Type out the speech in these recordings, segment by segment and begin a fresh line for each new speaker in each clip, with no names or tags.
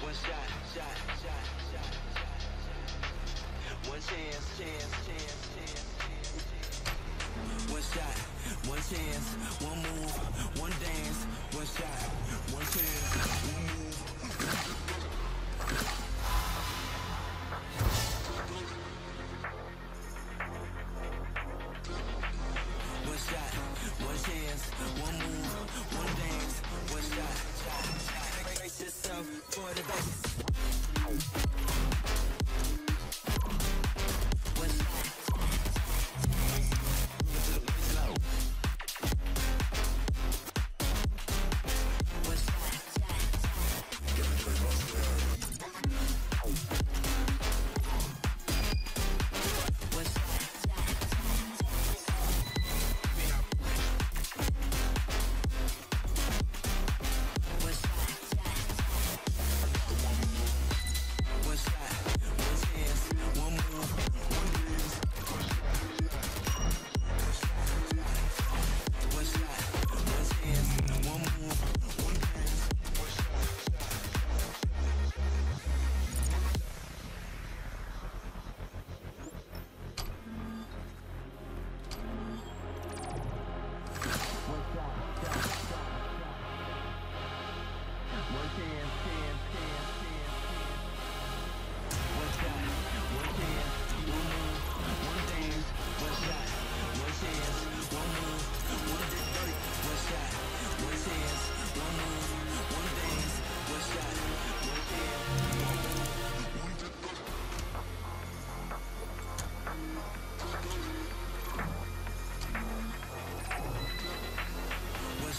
One shot, shot, shot, shot, shot, shot. One chance, chance, chance, chance, chance. One shot, one chance, one move, one dance, one shot, one chance, one move.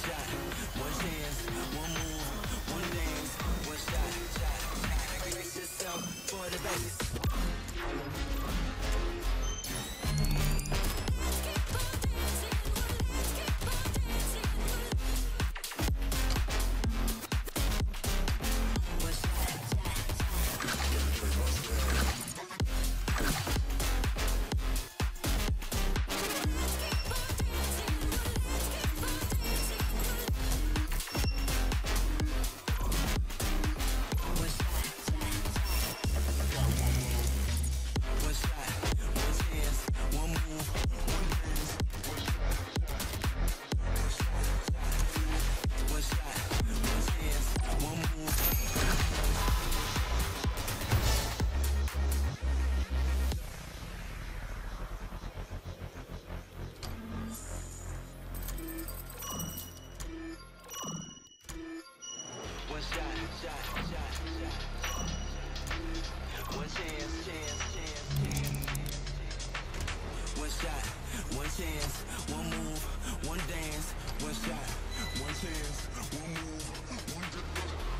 shot. One shot, one chance, one move, one dance. One shot, one chance, one move, one dance.